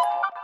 you